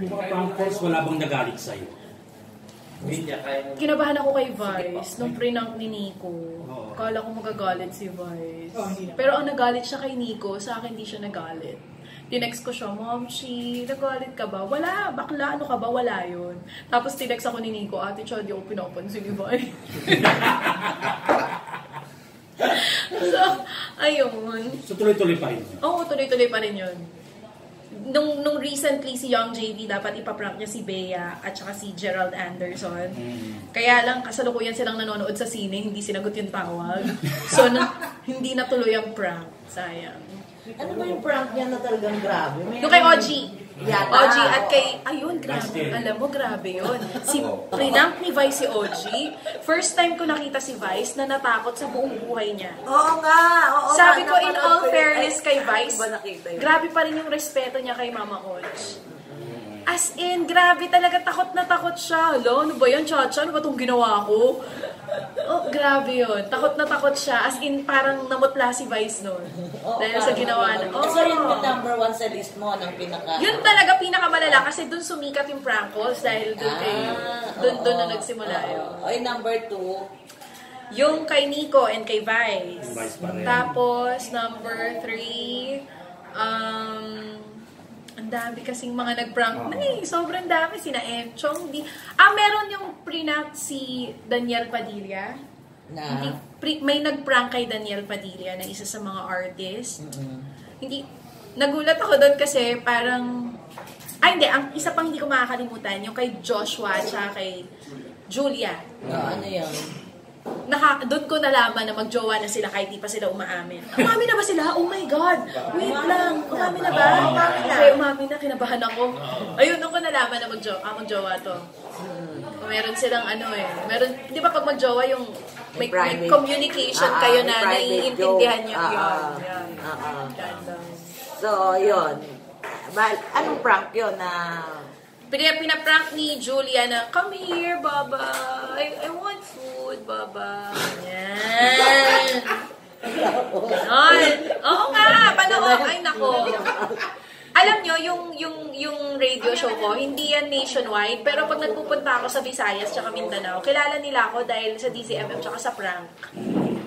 Yung mga prank calls, wala bang nagalit sa'yo? Kinabahan ako kay Vice nung prank ni Nico. Kala ko magagalit si Vice. Oh. Pero ang nagalit siya kay Nico, sa akin hindi siya nagalit. Tinext ko siya, Mom, she, nagalit ka ba? Wala, bakla, ano ka ba? Wala yun. Tapos tinext ako ni Nico, Ate Chad, di ako pinapansin ni Vice. so, ayun. So tuloy-tuloy pa rin. Oo, tuloy-tuloy pa rin yun. Nung, nung recently si Young JV, dapat ipaprank niya si Bea at saka si Gerald Anderson. Mm. Kaya lang, kasalukuyan silang nanonood sa sine, hindi sinagot yung tawag. So, na, hindi natuloy ang prank. Sayang. Ano ba yung prank niya na talagang grabe? May Yung kay ano- OG. Yata. OG at kay, ayun, grabe. Alam mo, grabe yun. Si prank ni Vice si OG. First time ko nakita si Vice na natakot sa buong buhay niya. Oo nga. Oo Sabi nga, ko, in all fairness Ay, kay ano Vice, grabe pa rin yung respeto niya kay Mama Coach. As in, grabe talaga, takot na takot siya. Alo, ano ba yan, Chacha? Ano ba itong ginawa ko? Oh, grabe yun. Takot na takot siya. As in, parang namutla si Vice noon. Oo, Dahil sa ginawa na. Oh. So, yun yung number one sa list mo ng pinaka... Yun talaga pinakamalala kasi dun sumikat yung prank calls dahil dun kay dun, dun na nagsimula Oo. yun. Ay, number two. Yung kay Nico and kay Vice. Vice pa rin. Tapos, number three, um, ang dami kasing mga nag-prank na eh. Sobrang dami. Sina Enchong. Di, ah, meron yung prank si Daniel Padilla. Na... Hindi, pre- may nag-prank kay Daniel Padilla na isa sa mga artist. Hindi, nagulat ako doon kasi parang, ay hindi, ang isa pang hindi ko makakalimutan, yung kay Joshua at kay Julia. Ah, ano yun? Naka, doon ko nalaman na magjowa na sila kahit di pa sila umaamin. Umami na ba sila? Oh my God! Wait lang! Umami na ba? Na. Kinabahan ako. Ayun, doon ko nalaman na magjowa, ah, magjowa to. Meron silang ano eh. Meron, di ba pag magjowa yung may, may private. communication Ah, kayo may na private naiintindihan joke. niyo Ah, yun. ah. Yan. Ah, ah. Ganda. So, yun. Bal, anong prank yun na... Pina, pinaprank ni Julia na, come here, Baba. I, I want food, Baba. Yan. Ganon. Oo nga, panoorin. Ay, nako. Alam nyo, yung, yung, yung radio show ko, hindi yan nationwide, pero pag nagpupunta ako sa Visayas tsaka Mindanao, kilala nila ako dahil sa DCMM tsaka sa prank.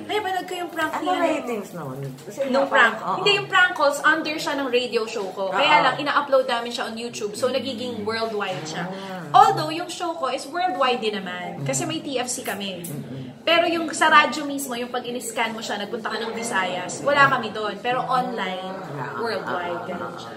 Ay, panood ko yung prank Ano niya. ratings nun? Kasi Nung prank. Oo. Hindi yung prank calls, under siya ng radio show ko. Kaya lang, ina-upload namin siya on YouTube. So, nagiging worldwide siya. Although, yung show ko is worldwide din naman. Kasi may TFC kami. Pero yung sa radyo mismo, yung pag in-scan mo siya, nagpunta ka ng Visayas, wala kami doon. Pero online, worldwide. Ganun siya.